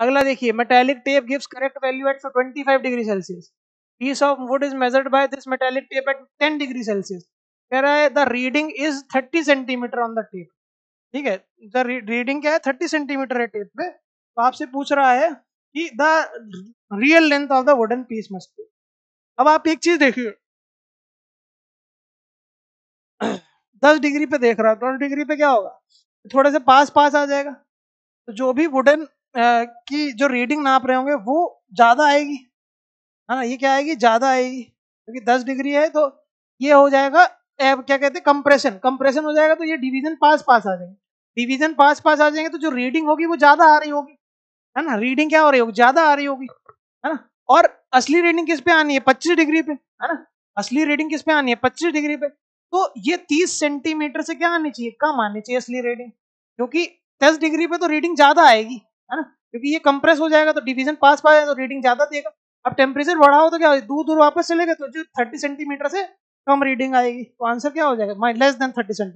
अगला देखिए metallic tape gives correct value at 25 degree Celsius piece of wood is measured by this metallic tape at 10 degree celsius. कह रहा है the reading is 30 centimetre on the tape ठीक है? The reading क्या है? 30 centimetre है टेप पे। तो आपसे पूछ रहा है कि the real length of the wooden piece must be अब आप एक चीज़ देखिए। दस डिग्री पे देख रहा है, दस डिग्री पे क्या होगा? थोड़े से पास पास आ जाएगा। तो जो भी वुडन की जो रीडिंग नाप रहे होंगे, वो ज़्यादा आएगी। है ना? ये क्या आएगी? ज़्यादा आएगी। क्योंकि दस डिग्री है तो ये हो जाएगा क्या कहते हैं? कंप्रेशन कंप्रेशन हो जाएगा तो ये डिवीज़न पास पास आ जाएँगे। डिवीज़न पास पास आ जाएँगे तो जो रीडिंग होगी, वो ज़्यादा आ रही होगी। है ना? रीडिंग क्या हो रही होगी? ज़्यादा आ रही होगी। है ना? और असली रीडिंग किस पे आनी है? पच्चीस डिग्री पे। है ना? असली रीडिंग किस पे आनी है? पच्चीस डिग्री पे। तो ये तीस सेंटीमीटर से क्या आनी चाहिए? कम आनी चाहिए असली रीडिंग क्योंकि दस डिग्री पे तो रीडिंग ज़्यादा आएगी। है ना? क्योंकि ये कंप्रेस हो जाएगा तो डिवीज़न पास पाया तो रीडिंग ज़्यादा देगा। अब टेम्परेचर बढ़ा हो तो क्या दूर दूर वापस चलेगा तो जो थर्टी सेंटीमीटर से कम रीडिंग आएगी तो आंसर क्या हो जाएगा? Less than thirty centimetre